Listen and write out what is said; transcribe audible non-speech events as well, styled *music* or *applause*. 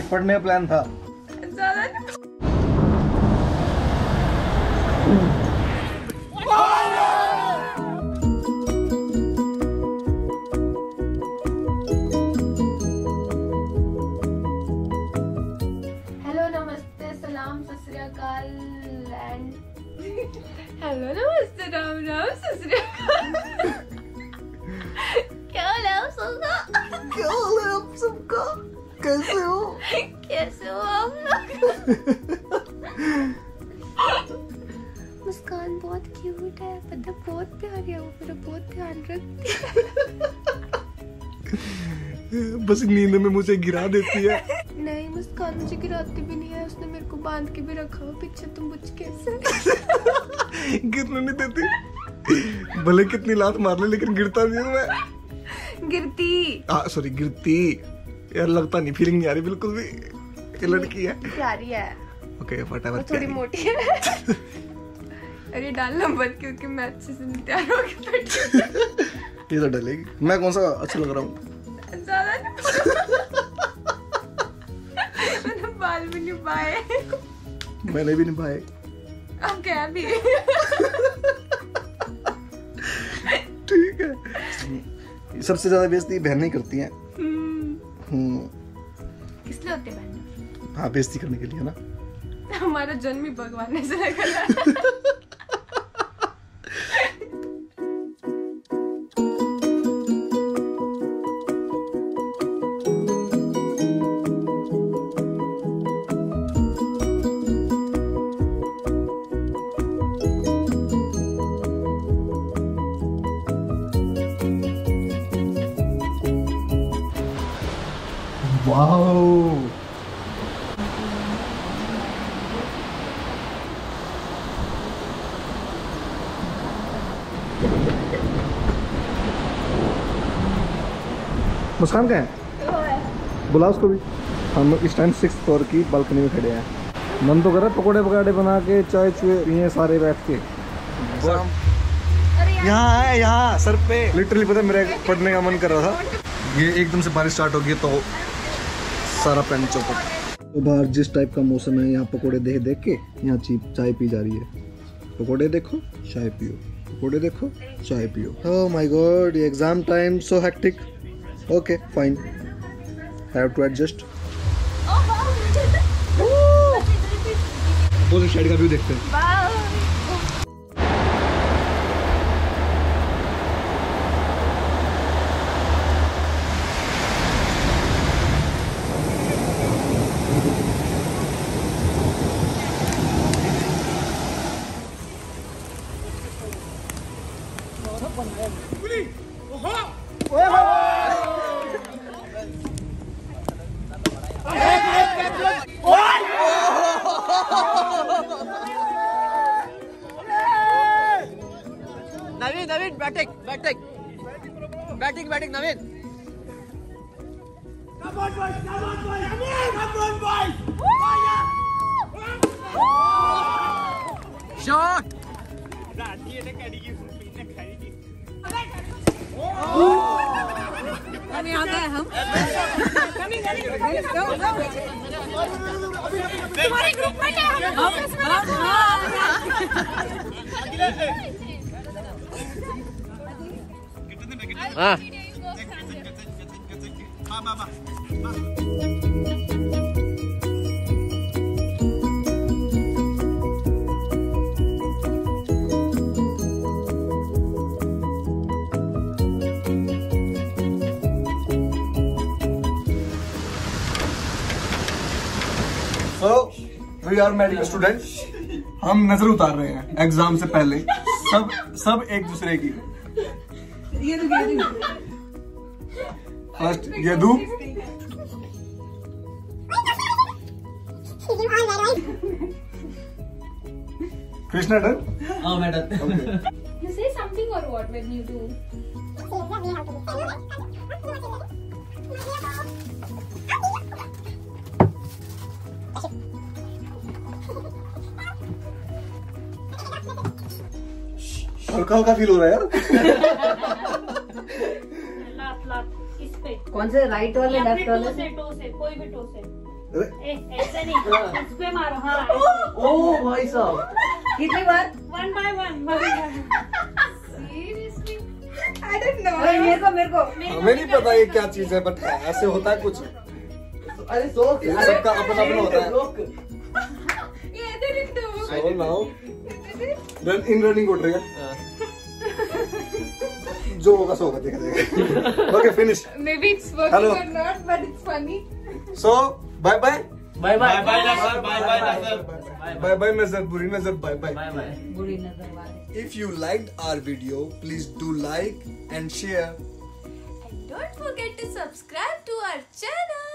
पढ़ने का प्लान था। हेलो नमस्ते सलाम सत श्री अकाल एंड हेलो नमस्ते राम राम सत *laughs* क्या हाल है आप सबका? *laughs* क्या हाल है आप सबका? कैसे हो? कैसे हो आप लोग? मुस्कान बहुत क्यूट है मतलब बहुत प्यारी है वो मेरा बहुत ध्यान रखती है। बस नींद में मुझे गिरा देती है। नहीं मुस्कान मुझे गिराती भी नहीं है उसने मेरे को बाँध के भी रखा हो पीछे तुम मुझ कैसे? गिरने नहीं देती। भले कितनी लात मार ले लेकिन गिरता नहीं हूँ मैं। गिरती। सॉरी गिरती। यार लगता नहीं फीलिंग नहीं आ रही बिल्कुल भी। ये लड़की है। प्यारी है। ओके व्हाटएवर थोड़ी मोटी है। *laughs* अरे डालना मत क्योंकि मैं अच्छे से नहीं तैयार हो गई बैठी *laughs* ये तो डलेगी। मैं कौन सा अच्छा लग रहा हूँ? ज़्यादा नहीं। मैंने बाल भी नहीं पाए। मैंने भी निभाए अब क्या भी *laughs* ठीक है। सबसे ज़्यादा बेइज्जती बहनें करती हैं। किस लिए होते हैं हाँ बेइज्जती करने के लिए ना? *laughs* हमारा जन्म ही भगवान ने से लगा *laughs* है वाओ मुस्कान कहाँ है? बुला उसको भी। हम इस टाइम सिक्स फ्लोर की बालकनी में खड़े हैं। मन तो कर रहा है पकौड़े पकौड़े बना के चाय चुए पिए सारे बैठ के। यहाँ है यहाँ सर पे। लिटरली पता है मेरे पढ़ने का मन कर रहा था। ये एकदम से बारिश स्टार्ट होगी तो सारा पेन चौपट। तो बाहर जिस टाइप का मौसम है यहाँ पकोड़े देख देख के यहाँ चीप चाय पी जा रही है। पकोड़े देखो चाय पियो। पकोड़े देखो चाय पियो। ओह माय गॉड ये exam time so hectic okay fine have to adjust वो साइड का व्यू देखते हैं। Naveen Naveen batting batting batting batting Naveen. Shot अभी आ गए हम तुम्हारे ग्रुप में क्या हम ऑफ़िस में हाँ। So we are medical student हम नज़र उतार रहे हैं एग्ज़ाम से पहले। सब सब एक दूसरे की। फ़र्स्ट यदु कृष्णा डन हाँ madam okay You say something or what when you do? हल्का हल्का फील हो रहा है यार। लात लात इस पे। कौन से राइट वाले लेफ़्ट वाले? से टो से कोई भी टो से ए, ऐसे नहीं इस पे मारो हाँ ओ भाई साहब। कितनी बार? One by one Seriously? अरे मेरे को मेरे को। हमें नहीं पता ये क्या चीज़ है बट ऐसे होता है कुछ। अरे सो। ये सबका अपना अपना होता है। *laughs* Yeah, they didn't do. So now run in running उठ रही है। जो होगा सो होगा देखा जाएगा। Okay finish maybe it's working और not but it's funny so bye bye bye bye bye bye नज़र बाय बाय नज़र बाय बाय नज़र बुरी नज़र बाय बाय बाय बाय बुरी नज़र वाले if you liked our video please do like and share and don't forget to subscribe to our channel